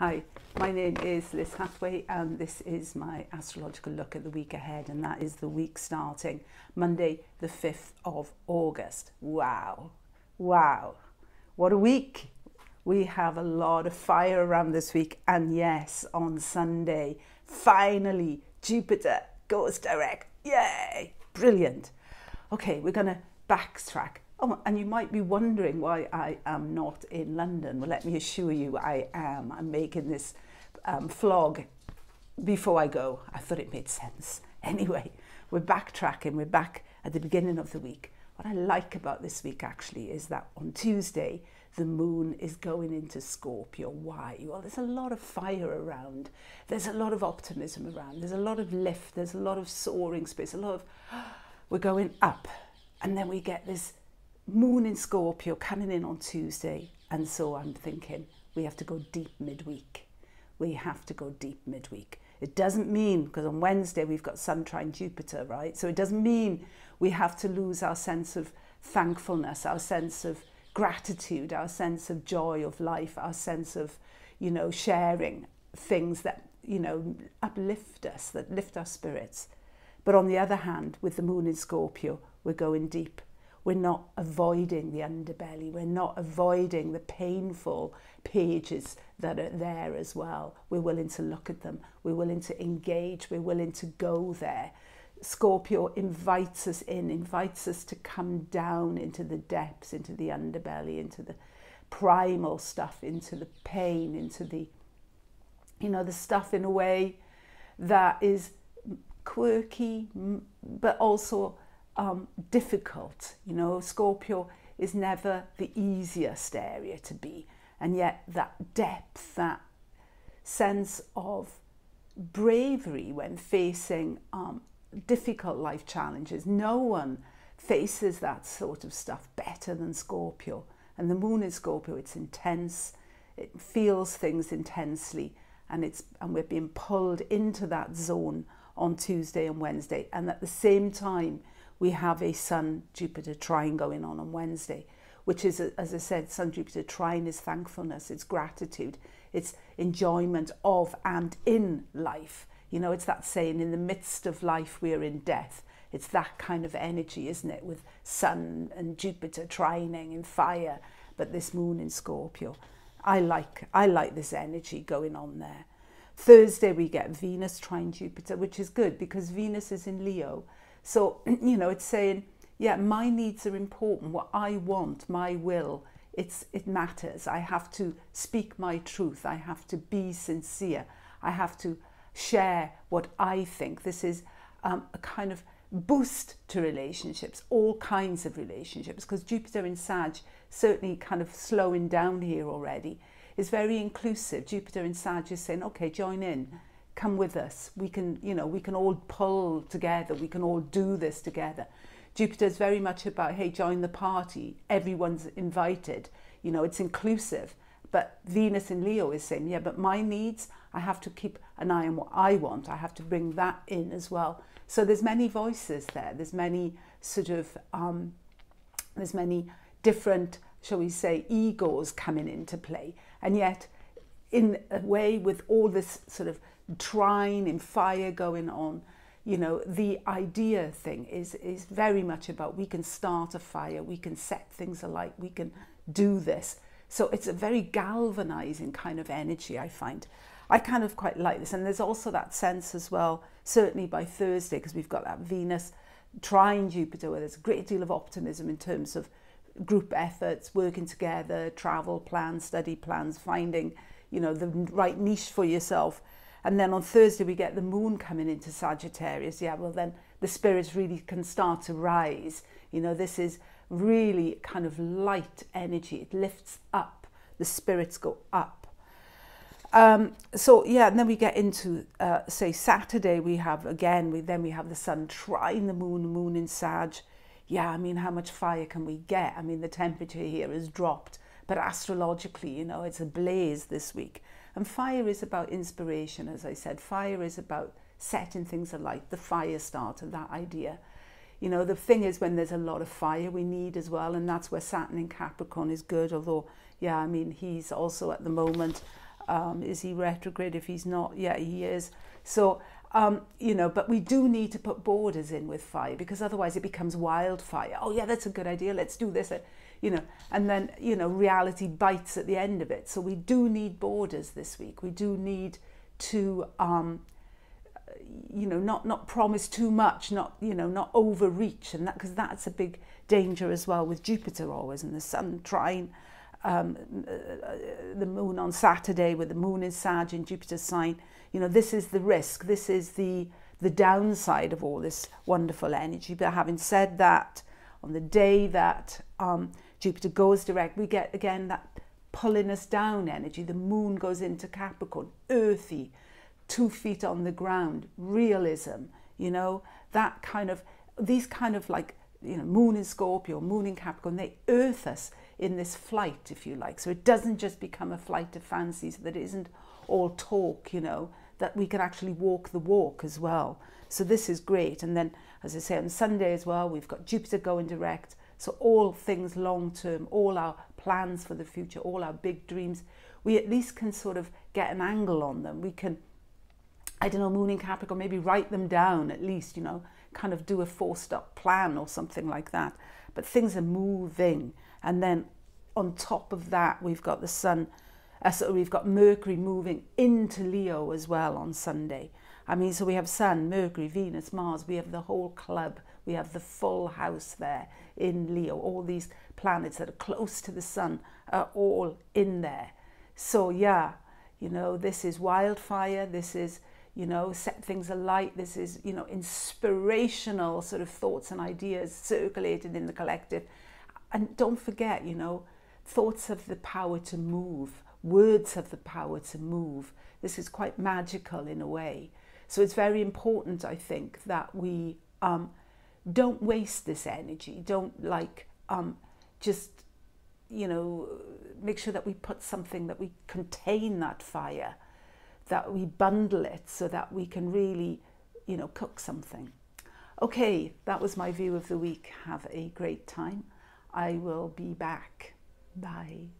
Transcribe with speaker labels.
Speaker 1: Hi, my name is Liz Hathway and this is my astrological look at the week ahead and that is the week starting Monday the 5th of August. Wow, wow, what a week. We have a lot of fire around this week and yes, on Sunday, finally Jupiter goes direct. Yay, brilliant. Okay, we're going to backtrack Oh, and you might be wondering why I am not in London. Well, let me assure you, I am. I'm making this um, vlog before I go. I thought it made sense. Anyway, we're backtracking. We're back at the beginning of the week. What I like about this week actually is that on Tuesday, the moon is going into Scorpio. Why? Well, there's a lot of fire around. There's a lot of optimism around. There's a lot of lift. There's a lot of soaring space. A lot of, we're going up. And then we get this moon in Scorpio coming in on Tuesday. And so I'm thinking we have to go deep midweek. We have to go deep midweek. It doesn't mean, because on Wednesday we've got Sun trine Jupiter, right? So it doesn't mean we have to lose our sense of thankfulness, our sense of gratitude, our sense of joy of life, our sense of, you know, sharing things that, you know, uplift us, that lift our spirits. But on the other hand, with the moon in Scorpio, we're going deep we're not avoiding the underbelly. We're not avoiding the painful pages that are there as well. We're willing to look at them. We're willing to engage. We're willing to go there. Scorpio invites us in, invites us to come down into the depths, into the underbelly, into the primal stuff, into the pain, into the, you know, the stuff in a way that is quirky, but also um, difficult. You know, Scorpio is never the easiest area to be. And yet, that depth, that sense of bravery when facing um, difficult life challenges, no one faces that sort of stuff better than Scorpio. And the moon is Scorpio, it's intense, it feels things intensely, and, it's, and we're being pulled into that zone on Tuesday and Wednesday. And at the same time, we have a Sun Jupiter trine going on on Wednesday, which is, as I said, Sun Jupiter trine is thankfulness, it's gratitude, it's enjoyment of and in life. You know, it's that saying, in the midst of life, we're in death. It's that kind of energy, isn't it? With Sun and Jupiter trining in fire, but this moon in Scorpio. I like, I like this energy going on there. Thursday, we get Venus trine Jupiter, which is good because Venus is in Leo so, you know, it's saying, yeah, my needs are important. What I want, my will, it's, it matters. I have to speak my truth. I have to be sincere. I have to share what I think. This is um, a kind of boost to relationships, all kinds of relationships, because Jupiter in Sag, certainly kind of slowing down here already, is very inclusive. Jupiter in Sag is saying, okay, join in come with us. We can, you know, we can all pull together. We can all do this together. Jupiter is very much about, hey, join the party. Everyone's invited. You know, it's inclusive. But Venus in Leo is saying, yeah, but my needs, I have to keep an eye on what I want. I have to bring that in as well. So there's many voices there. There's many sort of, um, there's many different, shall we say, egos coming into play. And yet, in a way, with all this sort of trine and fire going on. You know, the idea thing is, is very much about we can start a fire, we can set things alight, we can do this. So it's a very galvanizing kind of energy, I find. I kind of quite like this. And there's also that sense as well, certainly by Thursday, because we've got that Venus trine Jupiter, where there's a great deal of optimism in terms of group efforts, working together, travel plans, study plans, finding, you know, the right niche for yourself. And then on Thursday, we get the moon coming into Sagittarius. Yeah, well, then the spirits really can start to rise. You know, this is really kind of light energy. It lifts up. The spirits go up. Um, so yeah, and then we get into uh, say Saturday. We have again. We then we have the sun trine the moon, the moon in Sag. Yeah, I mean, how much fire can we get? I mean, the temperature here has dropped, but astrologically, you know, it's a blaze this week. And fire is about inspiration, as I said. Fire is about setting things alight, the fire starter, that idea. You know, the thing is when there's a lot of fire we need as well, and that's where Saturn in Capricorn is good, although, yeah, I mean, he's also at the moment Um, is he retrograde? If he's not, yeah, he is. So, um, you know, but we do need to put borders in with fire because otherwise it becomes wildfire. Oh, yeah, that's a good idea. Let's do this. You know, and then, you know, reality bites at the end of it. So we do need borders this week. We do need to, um, you know, not, not promise too much, not, you know, not overreach. And that, because that's a big danger as well with Jupiter always and the sun trine um, the moon on Saturday with the moon in Sag in Jupiter's sign. You know, this is the risk. This is the the downside of all this wonderful energy. But having said that, on the day that um, Jupiter goes direct, we get again that pulling us down energy. The moon goes into Capricorn, earthy, two feet on the ground, realism. You know, that kind of these kind of like you know, moon in Scorpio, moon in Capricorn, they earth us in this flight, if you like. So it doesn't just become a flight of fancies, that it isn't all talk, you know, that we can actually walk the walk as well. So this is great. And then, as I say, on Sunday as well, we've got Jupiter going direct. So all things long term, all our plans for the future, all our big dreams, we at least can sort of get an angle on them. We can, I don't know, Moon in Capricorn, maybe write them down at least, you know, kind of do a four-step plan or something like that. But things are moving. And then on top of that, we've got the sun, uh, so we've got Mercury moving into Leo as well on Sunday. I mean, so we have Sun, Mercury, Venus, Mars, we have the whole club, we have the full house there in Leo. All these planets that are close to the Sun are all in there. So, yeah, you know, this is wildfire, this is you know, set things alight. This is, you know, inspirational sort of thoughts and ideas circulated in the collective. And don't forget, you know, thoughts have the power to move, words have the power to move. This is quite magical in a way. So it's very important, I think, that we um, don't waste this energy. Don't like um, just, you know, make sure that we put something that we contain that fire that we bundle it so that we can really, you know, cook something. Okay, that was my view of the week. Have a great time. I will be back. Bye.